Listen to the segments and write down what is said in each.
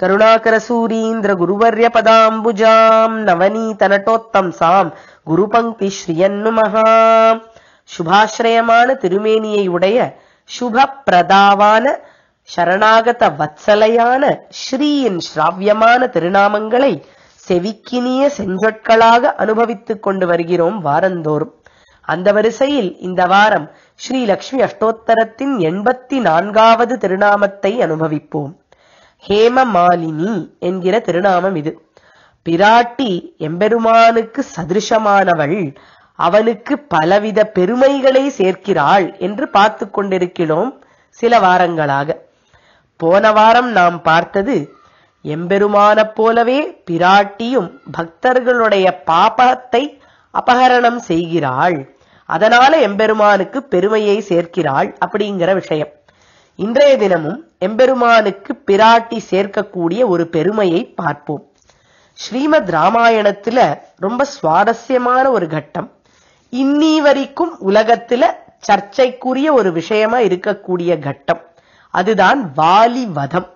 கருணாகரசூரீந்திர குருவர்ய பதாம்புஜாம் நவநீத நட்டோத்தம்சாம் குரு பங்கி ஸ்ரீயன்னுமகா சுபாஸ்ரயமான திருமேனியை உடைய சுப பிரதாவான சரணாகத வத்சலையான ஸ்ரீயின் ஸ்ராவியமான திருநாமங்களை செவிக்கினிய செஞ்சொற்களாக அனுபவித்துக் கொண்டு வருகிறோம் வாரந்தோறும். அந்த வரிசையில் இந்த வாரம் ஸ்ரீ லக்ஷ்மி அஷ்டோத்தரத்தின் எண்பத்தி நான்காவது திருநாமத்தை அனுபவிப்போம். ஹேமமாலினி என்கிற திருநாமம் இது. பிராட்டி எம்பெருமானுக்கு சதிருஷமானவள். அவனுக்கு பலவித பெருமைகளை சேர்க்கிறாள் என்று பார்த்து கொண்டிருக்கிறோம் சில வாரங்களாக. போன வாரம் நாம் பார்த்தது எம்பெருமானப் போலவே பிராட்டியும் பக்தர்களுடைய பாபத்தை அபகரணம் செய்கிறாள். அதனால எம்பெருமானுக்கு பெருமையை சேர்க்கிறாள் அப்படிங்கிற விஷயம். இன்றைய தினமும் எம்பெருமானுக்கு பிராட்டி சேர்க்கக்கூடிய ஒரு பெருமையை பார்ப்போம். ஸ்ரீமத் ராமாயணத்துல ரொம்ப சுவாரஸ்யமான ஒரு கட்டம். இன்னி வரைக்கும் உலகத்துல சர்ச்சைக்குரிய ஒரு விஷயமா இருக்கக்கூடிய கட்டம். அதுதான் வாலி வதம்.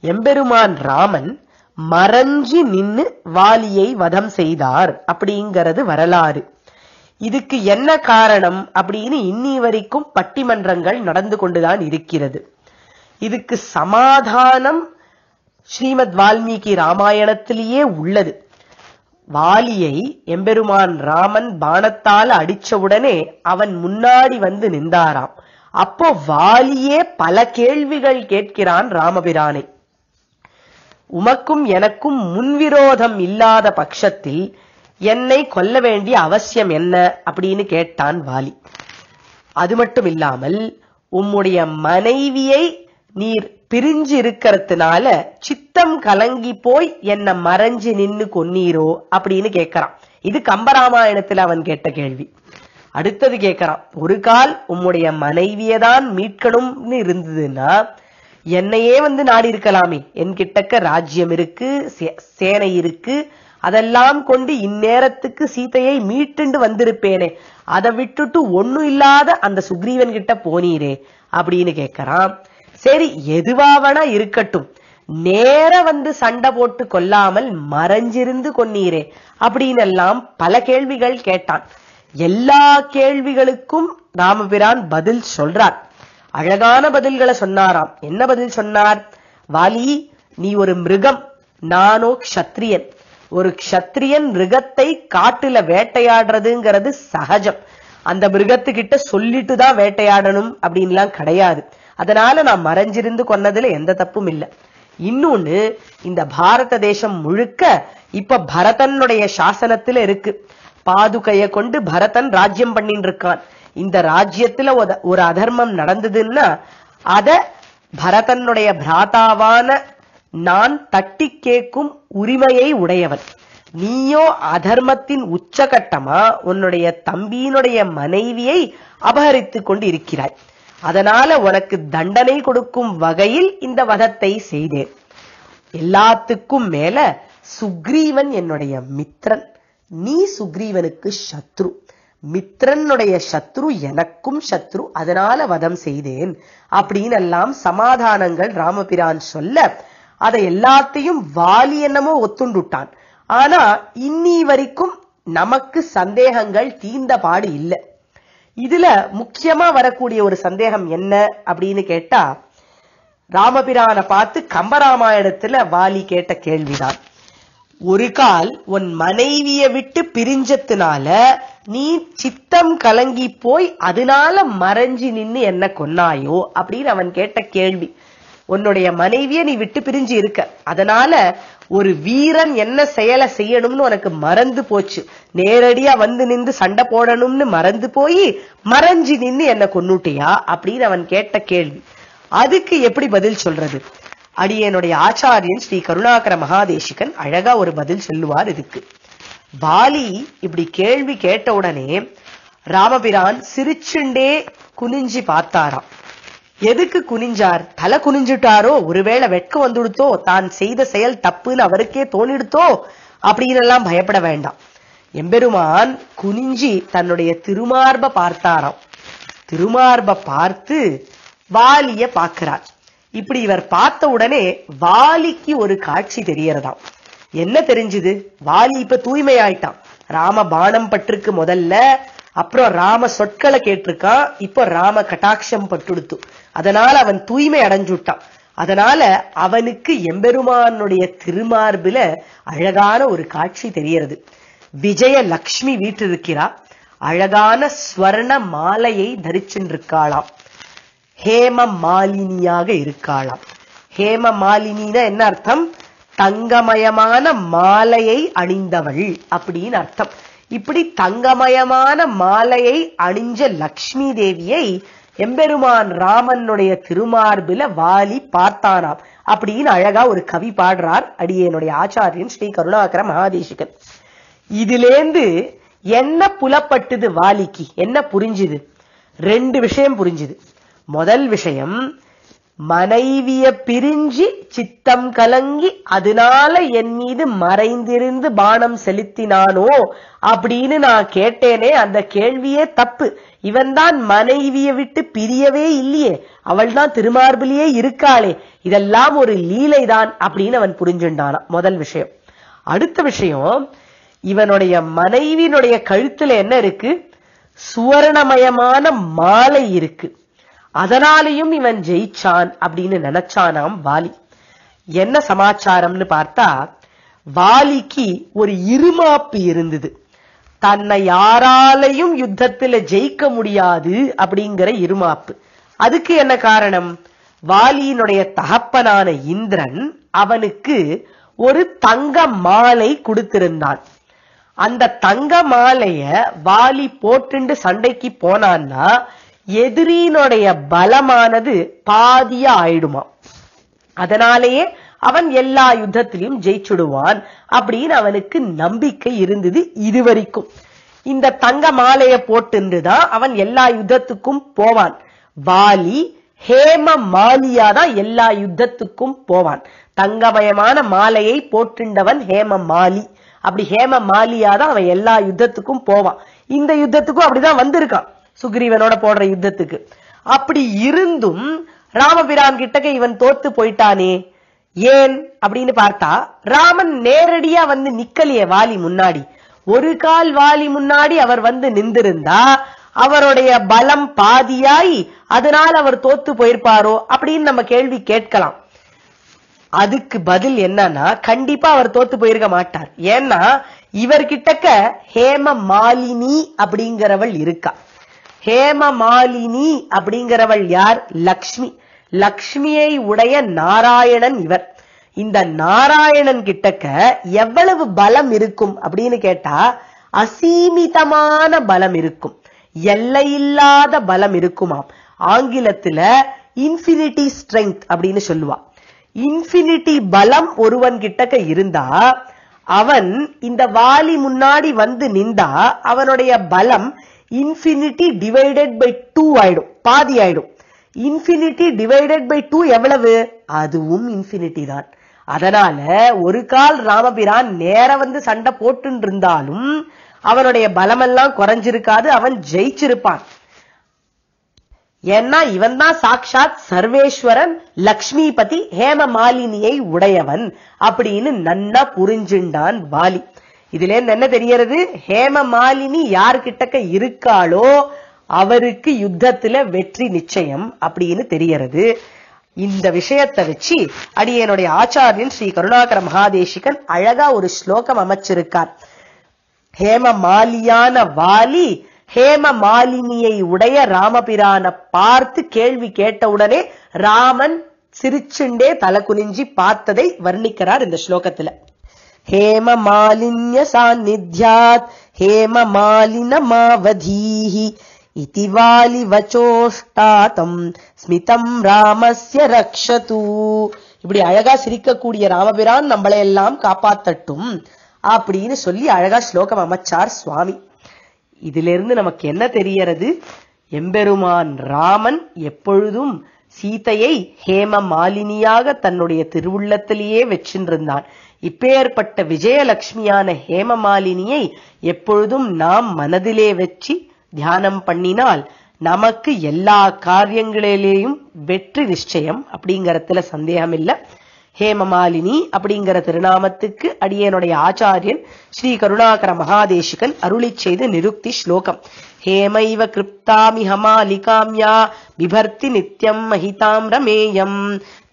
எம்பெருமான் ராமன் மறைஞ்சி நின்னு வாலியை வதம் செய்தார் அப்படிங்கிறது வரலாறு. இதுக்கு என்ன காரணம் அப்படின்னு இன்னி வரைக்கும் பட்டிமன்றங்கள் நடந்து கொண்டுதான் இருக்கிறது. இதுக்கு சமாதானம் ஸ்ரீமத் வால்மீகி ராமாயணத்திலேயே உள்ளது. வாலியை எம்பெருமான் ராமன் பானத்தால் அடிச்சவுடனே அவன் முன்னாடி வந்து நின்றாராம். அப்போ வாலியே பல கேள்விகள் கேட்கிறான் ராமபிரானை. உமக்கும் எனக்கும் முன்விரோதம் இல்லாத பட்சத்தில் என்னை கொல்ல வேண்டிய அவசியம் என்ன அப்படின்னு கேட்டான் வாலி. அது மட்டும் இல்லாமல் உம்முடைய மனைவியை நீர் பிரிஞ்சு இருக்கிறதுனால சித்தம் கலங்கி போய் என்ன மறைஞ்சு நின்னு கொன்னீரோ அப்படின்னு கேட்கறான். இது கம்பராமாயணத்துல அவன் கேட்ட கேள்வி. அடுத்தது கேட்கறான் ஒரு கால் உம்முடைய மனைவியதான் மீட்கணும்னு இருந்ததுன்னா என்னையே வந்து நாடி இருக்கலாமே என்கிட்டக்க ராஜ்யம் இருக்கு சே- சேனை இருக்கு அதெல்லாம் கொண்டு இந்நேரத்துக்கு சீதையை மீட்டுண்டு வந்திருப்பேனே. அதை விட்டுட்டு ஒண்ணும் இல்லாத அந்த சுக்ரீவன் கிட்ட போனீரே அப்படின்னு கேட்கறான். சரி எதுவாவனா இருக்கட்டும். நேர வந்து சண்டை போட்டு கொல்லாமல் மறைஞ்சிருந்து கொன்னீரே அப்படின்னு எல்லாம் பல கேள்விகள் கேட்டான். எல்லா கேள்விகளுக்கும் ராமபிரான் பதில் சொல்றார். அழகான பதில்களை சொன்னாராம். என்ன பதில் சொன்னார்? வாலி நீ ஒரு மிருகம் நானோ க்ஷத்ரியன். ஒரு க்ஷத்ரியன் மிருகத்தை காட்டுல வேட்டையாடுறதுங்கிறது சகஜம். அந்த மிருகத்துக்கிட்ட சொல்லிட்டு தான் வேட்டையாடணும் அப்படின்லாம் கிடையாது. அதனால நான் மறைஞ்சிருந்து கொன்னதுல எந்த தப்பும் இல்ல. இன்னொன்னு இந்த பாரத தேசம் முழுக்க இப்ப பரதனுடைய சாசனத்துல இருக்கு. பாதுகைய கொண்டு பரதன் ராஜ்யம் பண்ணிட்டு இருக்கான் இந்த ராஜ்யத்துல ஒரு- ஒரு அதர்மம் நடந்ததுன்னா அத பரதனுடைய பிராதாவான நான் தட்டி கேட்கும் உரிமையை உடையவன். நீயோ அதர்மத்தின் உச்சகட்டமா உன்னுடைய தம்பியினுடைய மனைவியை அபகரித்துக் கொண்டு இருக்கிறாய் அதனால உனக்கு தண்டனை கொடுக்கும் வகையில் இந்த வதத்தை செய்தேன். எல்லாத்துக்கும் மேல சுக்ரீவன் என்னுடைய மித்ரன். நீ சுக்ரீவனுக்கு சத்ரு. மித்ரனுடைய சத்ரு எனக்கும் சத்ரு. அதனால வதம் செய்தேன். அப்படின்னு எல்லாம் சமாதானங்கள் ராமபிரான் சொல்ல அதை எல்லாத்தையும் வாலி என்னமோ ஒத்துண்டுட்டான். ஆனா இன்னி வரைக்கும் நமக்கு சந்தேகங்கள் தீர்ந்த பாடு இல்லை. இதுல முக்கியமா வரக்கூடிய ஒரு சந்தேகம் என்ன அப்படின்னு கேட்டா ராமபிரானை பார்த்து கம்பராமாயணத்துல வாலி கேட்ட கேள்விதான். ஒரு கால் உன் மனைவிய விட்டு பிரிஞ்சதுனால நீ சித்தம் கலங்கி போய் அதனால மறைஞ்சு நின்னு என்ன கொன்னாயோ அப்படின்னு அவன் கேட்ட கேள்வி. உன்னுடைய மனைவியை நீ விட்டு பிரிஞ்சு இருக்க. அதனால ஒரு வீரன் என்ன செயலை செய்யணும்னு உனக்கு மறந்து போச்சு. நேரடியா வந்து நின்று சண்டை போடணும்னு மறந்து போய் மறைஞ்சு நின்னு என்ன கொன்னுட்டியா அப்படின்னு அவன் கேட்ட கேள்வி. அதுக்கு எப்படி பதில் சொல்றது? அடியனுடைய ஆச்சாரியன் ஸ்ரீ கருணாகர மகாதேசிகன் அழகா ஒரு பதில் சொல்லுவார் இதுக்கு. பாலி இப்படி கேள்வி கேட்ட உடனே ராமபிரான் சிரிச்சுண்டே குனிஞ்சி பார்த்தாராம். எதுக்கு குனிஞ்சார்? தலை குனிஞ்சுட்டாரோ? ஒருவேளை வெட்கம் வந்துடுத்தோ? தான் செய்த செயல் தப்புன்னு அவருக்கே தோணிடுத்தோ? அப்படின்னு எல்லாம் பயப்பட வேண்டாம். எம்பெருமான் குனிஞ்சி தன்னுடைய திருமார்ப பார்த்தாராம். திருமார்ப பார்த்து வாலிய பார்க்கிறார். இப்படி இவர் பார்த்த உடனே வாலிக்கு ஒரு காட்சி தெரியறதாம். என்ன தெரிஞ்சுது? வாலி இப்ப தூய்மையாயிட்டான். ராம பானம் பட்டிருக்கு முதல்ல அப்புறம் ராம சொற்களை கேட்டிருக்கான் இப்போ ராம கட்டாட்சம் பட்டுடுத்து. அதனால அவன் தூய்மை அடைஞ்சுட்டான். அதனால அவனுக்கு எம்பெருமானுடைய திருமார்பில அழகான ஒரு காட்சி தெரியறது விஜய லக்ஷ்மி வீற்றிருக்கிறா அழகான ஸ்வர்ண மாலையை தரிச்சுருக்காளாம் ஹேம மாலினியாக இருக்காளாம். ஹேம மாலினின்னா என்ன அர்த்தம்? தங்கமயமான மாலையை அணிந்தவள் அப்படின்னு அர்த்தம். இப்படி தங்கமயமான மாலையை அணிஞ்ச லக்ஷ்மி தேவியை எம்பெருமான் ராமனுடைய திருமார்பில வாலி பார்த்தானாம். அப்படின்னு அழகா ஒரு கவி பாடுறார் அடியனுடைய ஆச்சாரியன் ஸ்ரீ கருணாகர மகாதேசிகன். இதிலேந்து என்ன புலப்பட்டது வாலிக்கு? என்ன புரிஞ்சுது? ரெண்டு விஷயம் புரிஞ்சுது. முதல் விஷயம் மனைவிய பிரிஞ்சு சித்தம் கலங்கி அதனால என் மீது மறைந்திருந்து பானம் செலுத்தினானோ அப்படின்னு நான் கேட்டேனே அந்த கேள்வியே தப்பு. இவன்தான் மனைவிய விட்டு பிரியவே இல்லையே. அவள் தான் திருமார்பிலேயே இருக்காளே. இதெல்லாம் ஒரு லீலைதான் அப்படின்னு அவன் புரிஞ்சுண்டானா முதல் விஷயம். அடுத்த விஷயம் இவனுடைய மனைவியினுடைய கழுத்துல என்ன இருக்கு? சுவர்ணமயமான மாலை இருக்கு. அதனாலையும் இவன் ஜெயிச்சான் அப்படின்னு நினைச்சானாம் வாலி. என்ன சமாச்சாரம்னு பார்த்தா வாலிக்கு ஒரு இருமாப்பு இருந்தது. தன்னை யாராலையும் யுத்தத்துல ஜெயிக்க முடியாது அப்படிங்கிற இருமாப்பு. அதுக்கு என்ன காரணம்? வாலியினுடைய தகப்பனான இந்திரன் அவனுக்கு ஒரு தங்க மாலை கொடுத்திருந்தான். அந்த தங்க மாலைய வாலி போட்டுண்டு சண்டைக்கு போனான்னா எதிரியினுடைய பலமானது பாதியா ஆயிடுமா? அதனாலேயே அவன் எல்லா யுத்தத்திலையும் ஜெயிச்சுடுவான் அப்படின்னு அவனுக்கு நம்பிக்கை இருந்தது இதுவரைக்கும். இந்த தங்க மாலையை போட்டுன்றுதான் அவன் எல்லா யுத்தத்துக்கும் போவான். வாலி ஹேம மாலியா தான் எல்லா யுத்தத்துக்கும் போவான். தங்கமயமான மாலையை போட்டுண்டவன் ஹேம மாலி. அப்படி ஹேம மாலியா தான் அவன் எல்லா யுத்தத்துக்கும் போவான். இந்த யுத்தத்துக்கும் அப்படிதான் வந்திருக்கான். சுக்ரீவனோட போடுற யுத்தத்துக்கு. அப்படி இருந்தும் ராமபிரான் கிட்டக்க இவன் தோத்து போயிட்டானே. ஏன்? அப்படின்னு பார்த்தா ராமன் நேரடியா வந்து நிக்கலையே வாலி முன்னாடி. ஒரு கால் வாலி முன்னாடி அவர் வந்து நின்றிருந்தா அவருடைய பலம் பாதியாய் அதனால அவர் தோத்து போயிருப்பாரோ அப்படின்னு நம்ம கேள்வி கேட்கலாம். அதுக்கு பதில் என்னன்னா கண்டிப்பா அவர் தோத்து போயிருக்க மாட்டார். ஏன்னா இவர்கிட்டக்க ஹேம மாலினி அப்படிங்கிறவள் இருக்கா. ஹேம மாலினி அப்படிங்கிறவள் யார்? லக்ஷ்மி. லக்ஷ்மியை உடைய நாராயணன் இவர். இந்த நாராயணன் கிட்டக்க எவ்வளவு பலம் இருக்கும் அப்படின்னு கேட்டா அசீமிதமான பலம் இருக்கும். எல்லையில்லாத பலம் இருக்குமாம். ஆங்கிலத்துல இன்ஃபினிட்டி ஸ்ட்ரெங்க் அப்படின்னு சொல்லுவா. இன்ஃபினிட்டி பலம் ஒருவன் கிட்டக்க இருந்தா அவன் இந்த வாலி முன்னாடி வந்து நின்றா அவனுடைய பலம் இன்ஃபினிட்டி டிவைடட் பை டூ ஆயிடும். பாதி ஆயிடும். இன்ஃபினிட்டி டிவைடட் பை டூ எவ்வளவு? அதுவும் இன்ஃபினிட்டி தான். அதனால ஒரு கால் ராமபிரான் நேர வந்து சண்டை போட்டு இருந்தாலும் அவனுடைய பலமெல்லாம் குறைஞ்சிருக்காது. அவன் ஜெயிச்சிருப்பான். ஏன்னா இவன் தான் சாட்சாத் சர்வேஸ்வரன் லக்ஷ்மிபதி ஹேம மாலினியை உடையவன் அப்படின்னு நன்னா புரிஞ்சுண்டான் வாலி இதுல இருந்து என்ன தெரியறது ஹேம மாலினி யார்கிட்டக்க இருக்காளோ அவருக்கு யுத்தத்துல வெற்றி நிச்சயம் அப்படின்னு தெரியறது இந்த விஷயத்தை வச்சு அடியனுடைய ஆச்சாரியன் ஸ்ரீ கருணாகர மகாதேசிகன் அழகா ஒரு ஸ்லோகம் அமைச்சிருக்கார். ஹேம மாலியான வாலி ஹேம மாலினியை உடைய ராமபிரான பார்த்து கேள்வி கேட்டவுடனே ராமன் சிரிச்சுண்டே தலை குனிஞ்சி பார்த்ததை வர்ணிக்கிறார் இந்த ஸ்லோகத்துல. ஹேம மாலின்ய சாநித்யாத் ஹேம மாலின இதி வாலி ஸ்மிதம் ராமஸ்ய ரக்ஷது. இப்படி அழகா சிரிக்கக்கூடிய ராமபிரான் நம்மளை எல்லாம் காப்பாத்தட்டும் அப்படின்னு சொல்லி அழகா ஸ்லோகம் அமைச்சார் சுவாமி. இதிலிருந்து நமக்கு என்ன தெரியறது? எம்பெருமான் ராமன் எப்பொழுதும் சீதையை ஹேம மாலினியாக தன்னுடைய திருவுள்ளத்திலேயே வச்சின்றிருந்தான். இப்பேற்பட்ட விஜயலட்சுமியான ஹேமமாலினியை எப்பொழுதும் நாம் மனதிலே வச்சு தியானம் பண்ணினால் நமக்கு எல்லா காரியங்களிலேயும் வெற்றி நிச்சயம் அப்படிங்கறதுல சந்தேகம் இல்ல ஹேமமாலினி அப்படிங்கிற திருநாமத்துக்கு அடியனுடைய ஆச்சாரியன் ஸ்ரீ கருணாகர மகாதேசிகன் அருளி செய்த நிருக்தி ஸ்லோகம். ஹேமைவ கிருப்தாமி ஹமாலிகாம்யா பிபர்த்தி நித்யம் மகிதாம் ரமேயம்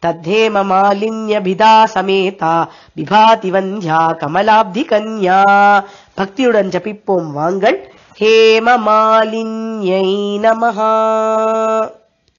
तद्धेममालिन्यभिधा समेता विभाति वध्या कमलाब्धिकन्या। भक्त्युडम् जपिप्पोम् वाङ् हेममालिन्यै नमः।